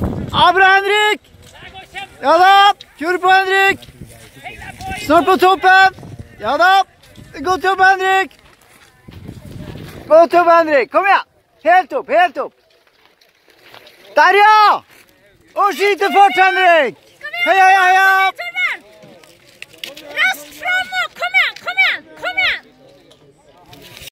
Ja, bra, Henrik! Ja da! Kjør på, Henrik! Snart på toppen! Ja da! Godt jobb Henrik! Godt jobb Henrik! Kom igjen! Helt opp, helt opp! Der, ja! Og skyte fort Henrik! Heia, heia, heia!